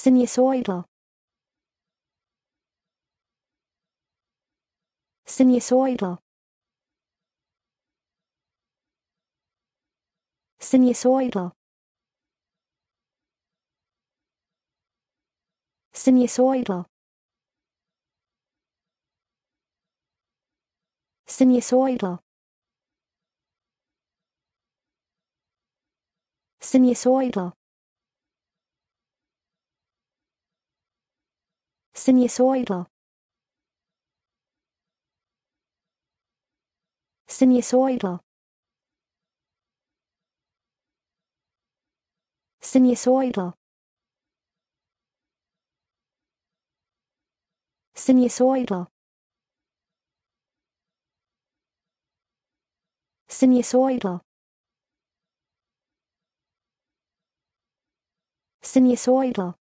sinusoidal sinusoidal sinusoidal sinusoidal sinusoidal sinusoidal sinusoidal. Sinusoidal. Sinusoidal. Sinusoidal. Sinusoidal. Sinusoidal